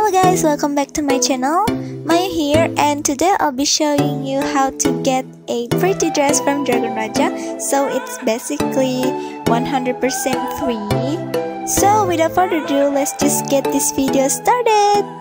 Hello guys, welcome back to my channel. Maya here and today I'll be showing you how to get a pretty dress from Dragon Raja. So it's basically 100% free. So without further ado, let's just get this video started.